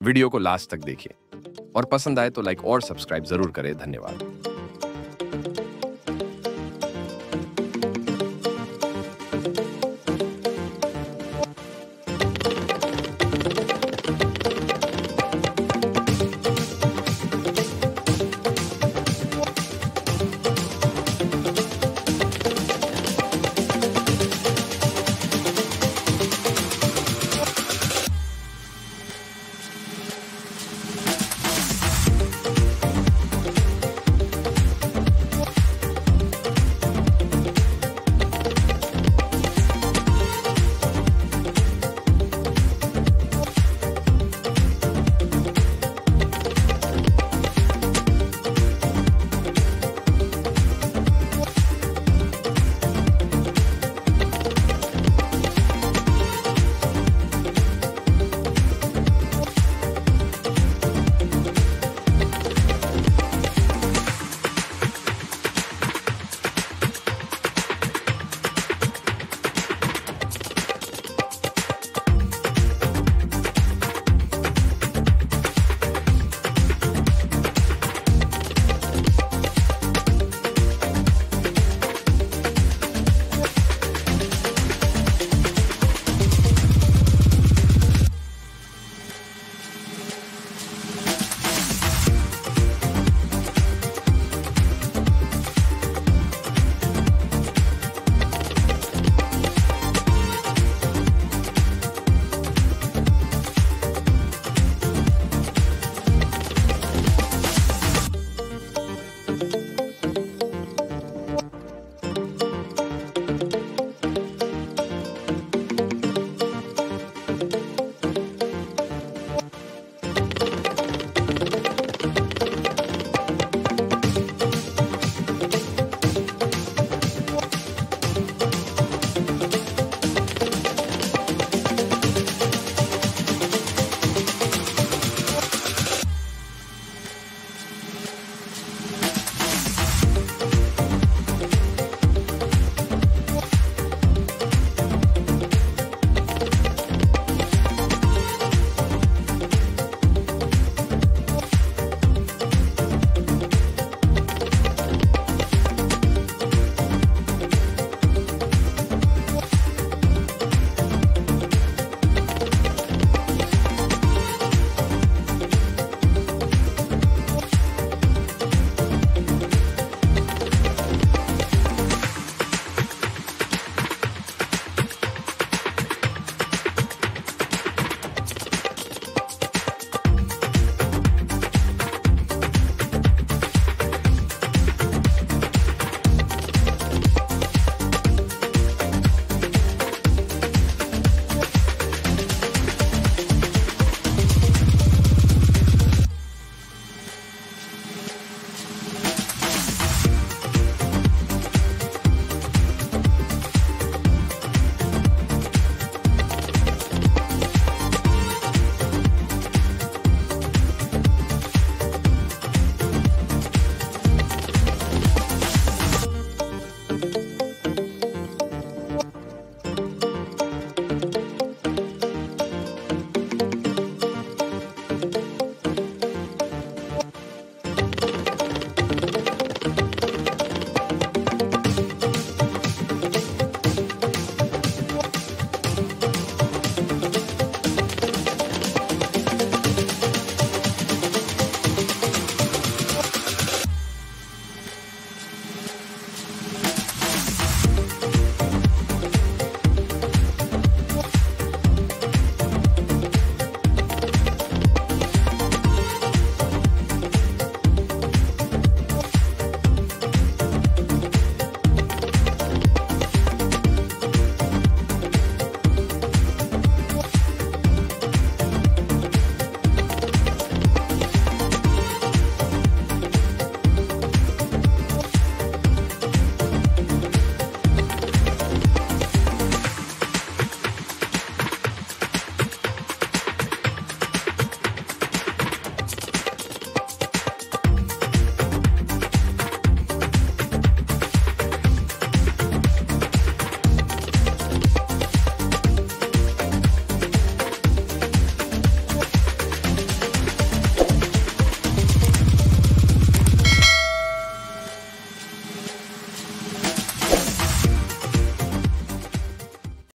Video को last तक देखिए। और पसंद आए तो लाइक और सब्सक्राइब ज़रूर करें। धन्यवाद।